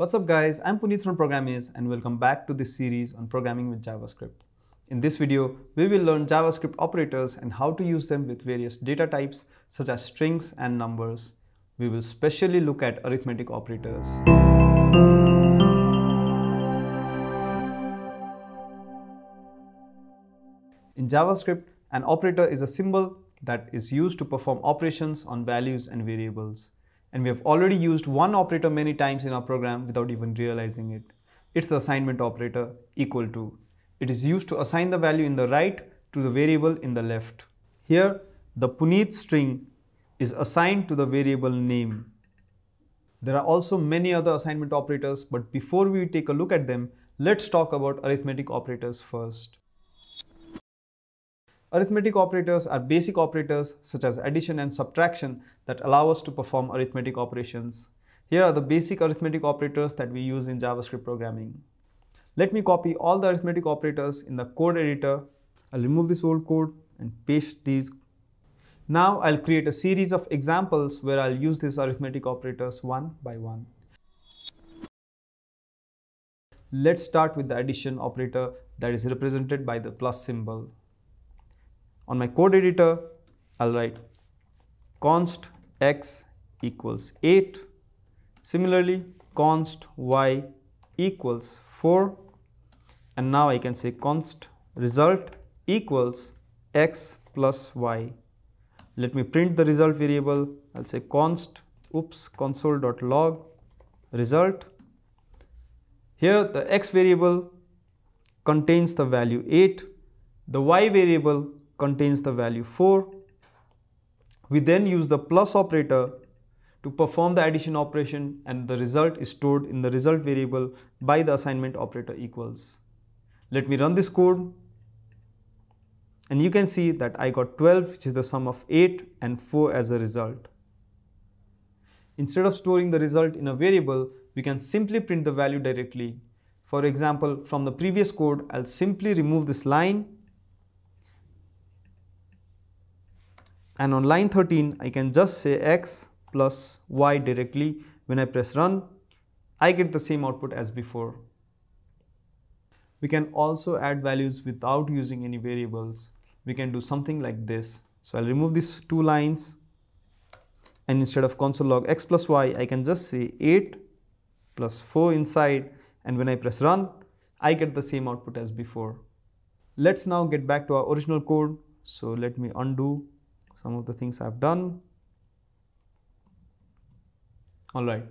What's up guys, I'm Puneet from Programiz and welcome back to this series on programming with JavaScript. In this video, we will learn JavaScript operators and how to use them with various data types such as strings and numbers. We will specially look at arithmetic operators. In JavaScript, an operator is a symbol that is used to perform operations on values and variables and we have already used one operator many times in our program without even realizing it. It's the assignment operator equal to. It is used to assign the value in the right to the variable in the left. Here, the Puneet string is assigned to the variable name. There are also many other assignment operators, but before we take a look at them, let's talk about arithmetic operators first. Arithmetic operators are basic operators such as addition and subtraction that allow us to perform arithmetic operations. Here are the basic arithmetic operators that we use in JavaScript programming. Let me copy all the arithmetic operators in the code editor. I'll remove this old code and paste these. Now I'll create a series of examples where I'll use these arithmetic operators one by one. Let's start with the addition operator that is represented by the plus symbol. On my code editor, I'll write const x equals 8. Similarly, const y equals 4. And now I can say const result equals x plus y. Let me print the result variable. I'll say const oops console.log result. Here the x variable contains the value 8. The y variable contains the value 4. We then use the plus operator to perform the addition operation and the result is stored in the result variable by the assignment operator equals. Let me run this code and you can see that I got 12 which is the sum of 8 and 4 as a result. Instead of storing the result in a variable, we can simply print the value directly. For example, from the previous code, I'll simply remove this line and on line 13 I can just say x plus y directly when I press run I get the same output as before. We can also add values without using any variables. We can do something like this. So I'll remove these two lines and instead of console log x plus y I can just say 8 plus 4 inside and when I press run I get the same output as before. Let's now get back to our original code. So let me undo some of the things I've done. Alright,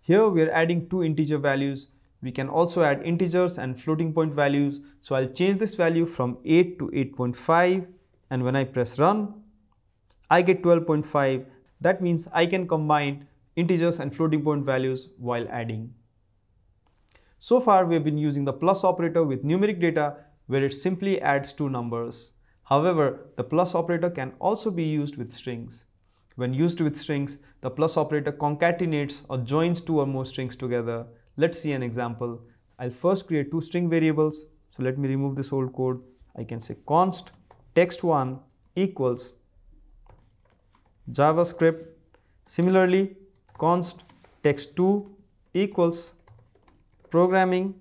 here we are adding two integer values. We can also add integers and floating point values. So I'll change this value from 8 to 8.5 and when I press run, I get 12.5. That means I can combine integers and floating point values while adding. So far we have been using the plus operator with numeric data where it simply adds two numbers. However, the plus operator can also be used with strings. When used with strings, the plus operator concatenates or joins two or more strings together. Let's see an example. I'll first create two string variables. So let me remove this old code. I can say const text1 equals JavaScript. Similarly, const text2 equals programming.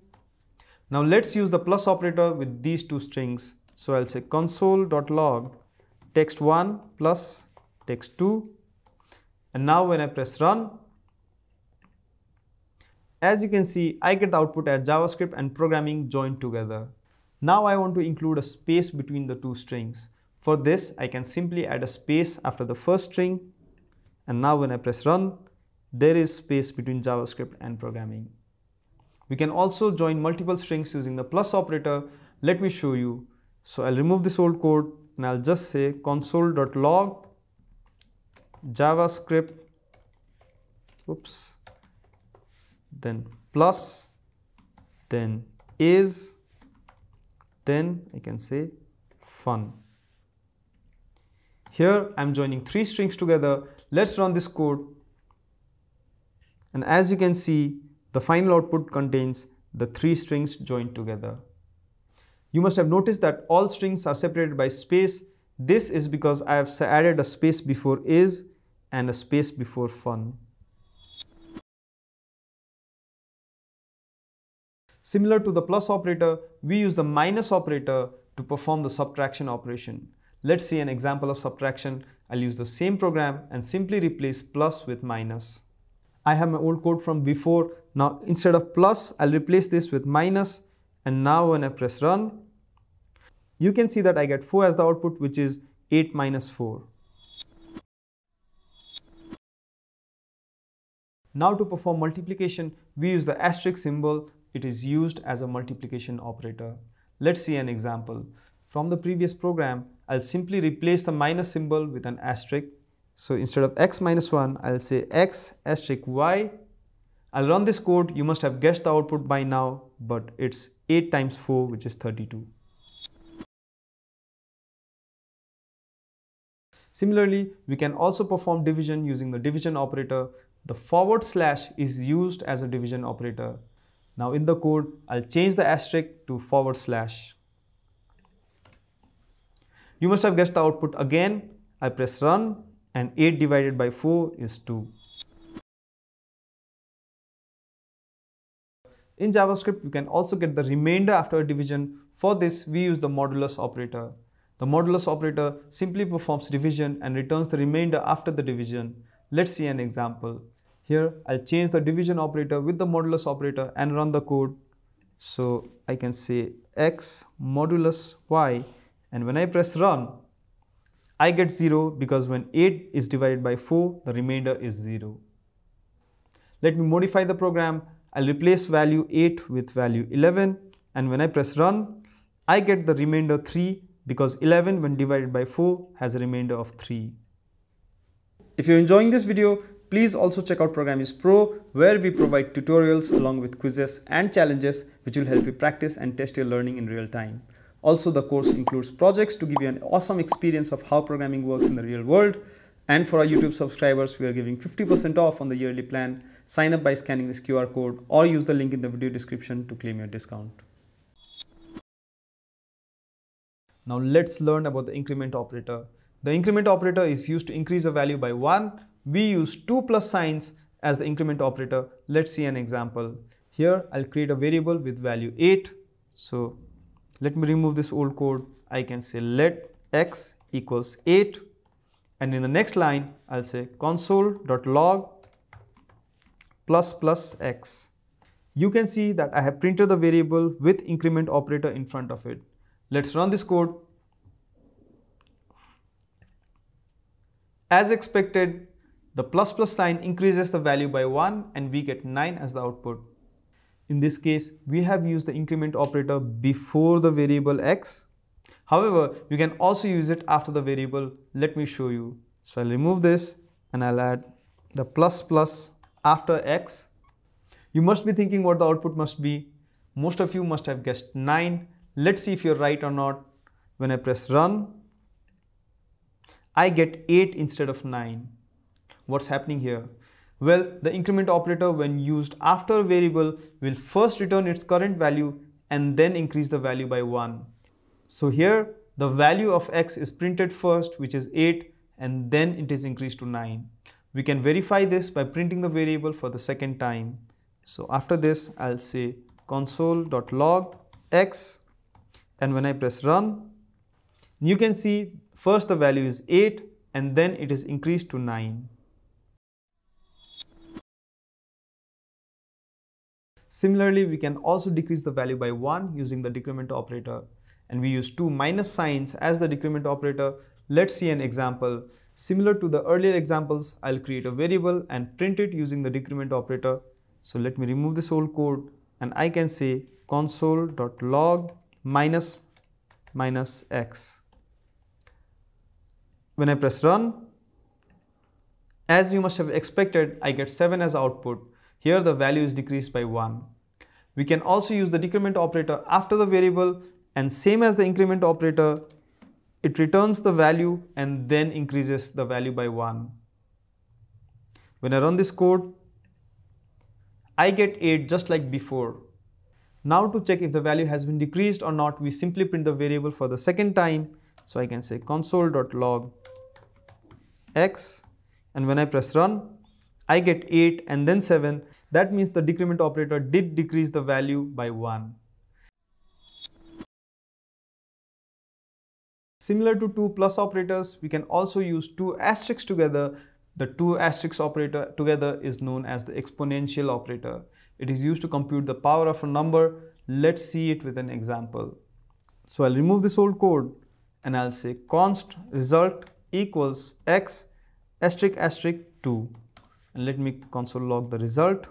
Now let's use the plus operator with these two strings. So I'll say console.log text1 plus text2 and now when I press run as you can see I get the output as JavaScript and programming joined together. Now I want to include a space between the two strings. For this I can simply add a space after the first string and now when I press run there is space between JavaScript and programming. We can also join multiple strings using the plus operator. Let me show you. So I'll remove this old code and I'll just say console.log javascript oops then plus then is then I can say fun. Here I'm joining three strings together. Let's run this code and as you can see the final output contains the three strings joined together. You must have noticed that all strings are separated by space. This is because I have added a space before is and a space before fun. Similar to the plus operator, we use the minus operator to perform the subtraction operation. Let's see an example of subtraction. I'll use the same program and simply replace plus with minus. I have my old code from before. Now instead of plus, I'll replace this with minus. and now when I press run, you can see that I get 4 as the output which is 8 minus 4. Now to perform multiplication, we use the asterisk symbol. It is used as a multiplication operator. Let's see an example. From the previous program, I'll simply replace the minus symbol with an asterisk. So instead of x minus 1, I'll say x asterisk y. I'll run this code. You must have guessed the output by now, but it's 8 times 4, which is 32. Similarly, we can also perform division using the division operator. The forward slash is used as a division operator. Now in the code, I'll change the asterisk to forward slash. You must have guessed the output again. I press run and 8 divided by 4 is 2. In JavaScript, you can also get the remainder after a division. For this, we use the modulus operator. The modulus operator simply performs division and returns the remainder after the division. Let's see an example. Here, I'll change the division operator with the modulus operator and run the code. So I can say x modulus y and when I press run, I get 0 because when 8 is divided by 4, the remainder is 0. Let me modify the program. I'll replace value 8 with value 11 and when I press run, I get the remainder 3 because 11 when divided by 4 has a remainder of 3. If you're enjoying this video, please also check out Programiz Pro where we provide tutorials along with quizzes and challenges which will help you practice and test your learning in real time. Also, the course includes projects to give you an awesome experience of how programming works in the real world. And for our YouTube subscribers, we are giving 50% off on the yearly plan. Sign up by scanning this QR code or use the link in the video description to claim your discount. Now let's learn about the increment operator. The increment operator is used to increase a value by 1. We use two plus signs as the increment operator. Let's see an example. Here I'll create a variable with value 8. So let me remove this old code. I can say let x equals 8 and in the next line I'll say console.log plus plus x. You can see that I have printed the variable with increment operator in front of it. Let's run this code. As expected, the plus plus sign increases the value by 1 and we get 9 as the output. In this case, we have used the increment operator before the variable x. However, you can also use it after the variable. Let me show you. So I'll remove this and I'll add the plus plus after x. You must be thinking what the output must be. Most of you must have guessed 9. Let's see if you're right or not. When I press run, I get 8 instead of 9. What's happening here? Well, the increment operator when used after a variable will first return its current value and then increase the value by 1. So here the value of x is printed first which is 8 and then it is increased to 9. We can verify this by printing the variable for the second time. So after this I'll say console.log x and when I press run you can see first the value is 8 and then it is increased to 9. Similarly, we can also decrease the value by 1 using the decrement operator and we use two minus signs as the decrement operator. Let's see an example. Similar to the earlier examples, I'll create a variable and print it using the decrement operator. So let me remove this old code and I can say console.log minus minus x. When I press run, as you must have expected, I get 7 as output. Here the value is decreased by 1. We can also use the decrement operator after the variable and same as the increment operator, it returns the value and then increases the value by 1. When I run this code, I get 8 just like before. Now to check if the value has been decreased or not, we simply print the variable for the second time. So I can say console.log x and when I press run, I get 8 and then 7 That means the decrement operator did decrease the value by 1. Similar to two plus operators, we can also use two asterisks together. The two asterisk operator together is known as the exponential operator. It is used to compute the power of a number. Let's see it with an example. So I'll remove this old code and I'll say const result equals x asterisk asterisk 2 and let me console log the result.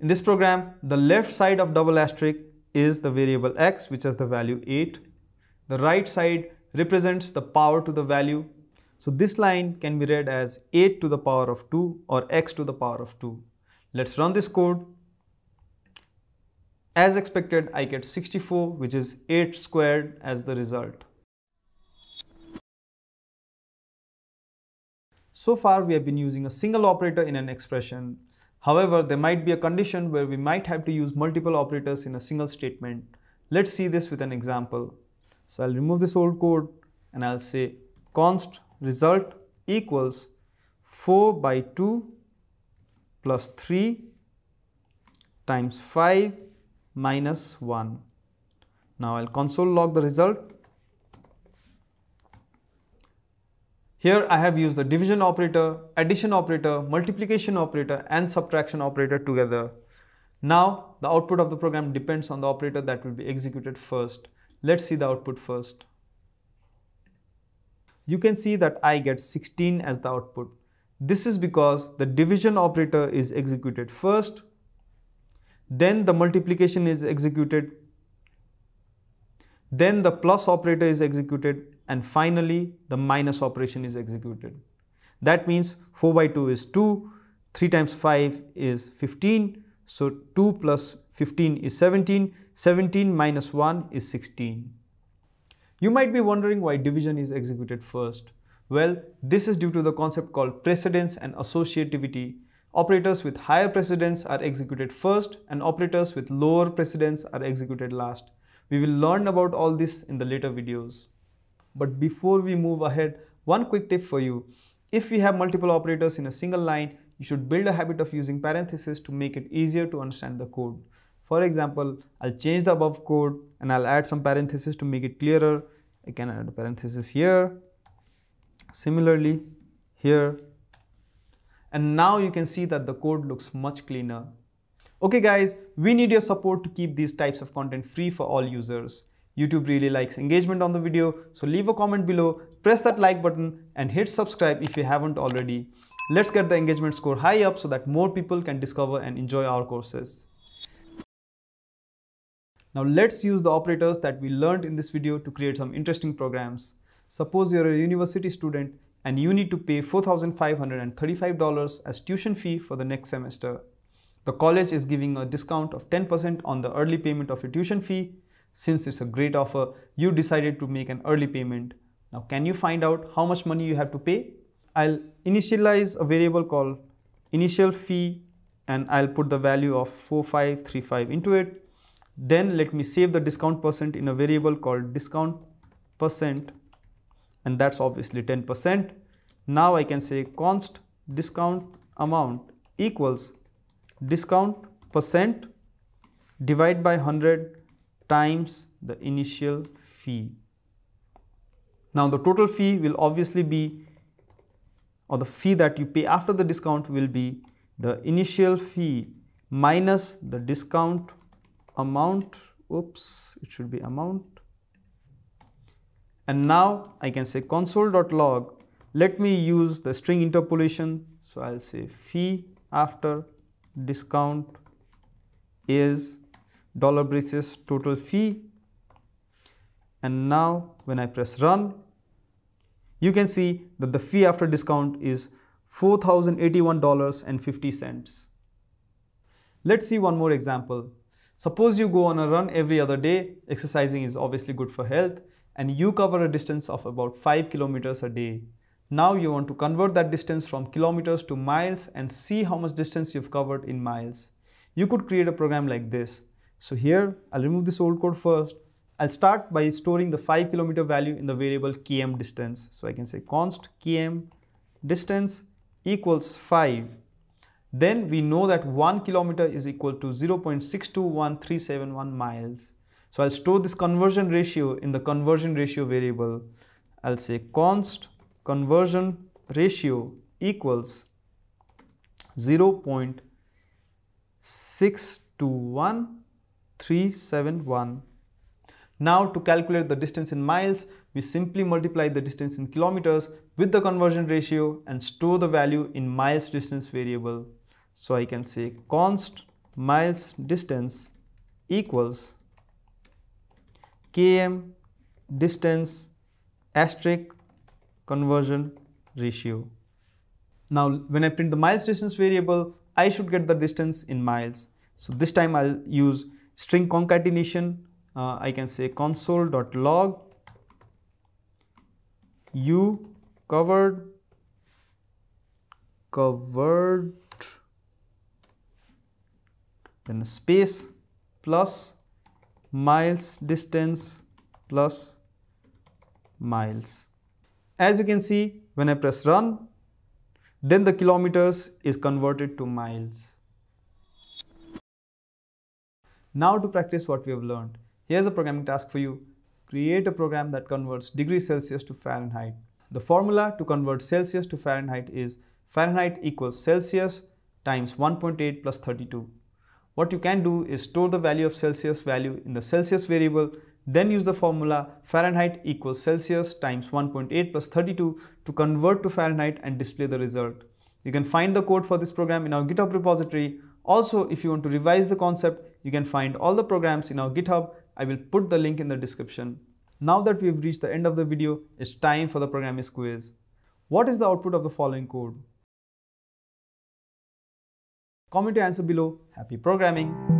In this program, the left side of double asterisk is the variable x which has the value 8. The right side represents the power to the value. So this line can be read as 8 to the power of 2 or x to the power of 2. Let's run this code. As expected, I get 64 which is 8 squared as the result. So far we have been using a single operator in an expression However, there might be a condition where we might have to use multiple operators in a single statement. Let's see this with an example. So I'll remove this old code and I'll say const result equals 4 by 2 plus 3 times 5 minus 1. Now I'll console log the result Here I have used the division operator, addition operator, multiplication operator and subtraction operator together. Now the output of the program depends on the operator that will be executed first. Let's see the output first. You can see that I get 16 as the output. This is because the division operator is executed first, then the multiplication is executed, then the plus operator is executed and finally the minus operation is executed. That means 4 by 2 is 2, 3 times 5 is 15, so 2 plus 15 is 17, 17 minus 1 is 16. You might be wondering why division is executed first. Well, this is due to the concept called precedence and associativity. Operators with higher precedence are executed first and operators with lower precedence are executed last. We will learn about all this in the later videos. But before we move ahead, one quick tip for you. If we have multiple operators in a single line, you should build a habit of using parentheses to make it easier to understand the code. For example, I'll change the above code and I'll add some parentheses to make it clearer. I can add a parenthesis here, similarly here. And now you can see that the code looks much cleaner. Okay guys, we need your support to keep these types of content free for all users. YouTube really likes engagement on the video, so leave a comment below, press that like button and hit subscribe if you haven't already. Let's get the engagement score high up so that more people can discover and enjoy our courses. Now let's use the operators that we learned in this video to create some interesting programs. Suppose you're a university student and you need to pay $4,535 as tuition fee for the next semester. The college is giving a discount of 10% on the early payment of your tuition fee since it's a great offer, you decided to make an early payment. Now, can you find out how much money you have to pay? I'll initialize a variable called initial fee and I'll put the value of 4535 into it. Then let me save the discount percent in a variable called discount percent and that's obviously 10%. Now I can say const discount amount equals discount percent divide by 100 times the initial fee. Now the total fee will obviously be or the fee that you pay after the discount will be the initial fee minus the discount amount oops it should be amount and now I can say console.log let me use the string interpolation so I'll say fee after discount is dollar braces total fee and now when I press run you can see that the fee after discount is $4,081.50. Let's see one more example. Suppose you go on a run every other day, exercising is obviously good for health, and you cover a distance of about 5 kilometers a day. Now you want to convert that distance from kilometers to miles and see how much distance you've covered in miles. You could create a program like this. So here I'll remove this old code first. I'll start by storing the 5 kilometer value in the variable km distance. So I can say const km distance equals 5. Then we know that 1 kilometer is equal to 0.621371 miles. So I'll store this conversion ratio in the conversion ratio variable. I'll say const conversion ratio equals 0.621371. Now to calculate the distance in miles, we simply multiply the distance in kilometers with the conversion ratio and store the value in miles distance variable. So I can say const miles distance equals km distance asterisk conversion ratio. Now when I print the miles distance variable, I should get the distance in miles. So this time I'll use string concatenation. Uh, I can say console.log u covered covered then space plus miles distance plus miles. As you can see, when I press run, then the kilometers is converted to miles. Now to practice what we have learned. Here's a programming task for you. Create a program that converts degrees Celsius to Fahrenheit. The formula to convert Celsius to Fahrenheit is Fahrenheit equals Celsius times 1.8 plus 32. What you can do is store the value of Celsius value in the Celsius variable, then use the formula Fahrenheit equals Celsius times 1.8 plus 32 to convert to Fahrenheit and display the result. You can find the code for this program in our GitHub repository. Also, if you want to revise the concept, you can find all the programs in our GitHub. I will put the link in the description. Now that we've reached the end of the video, it's time for the programming quiz. What is the output of the following code? Comment your answer below. Happy programming!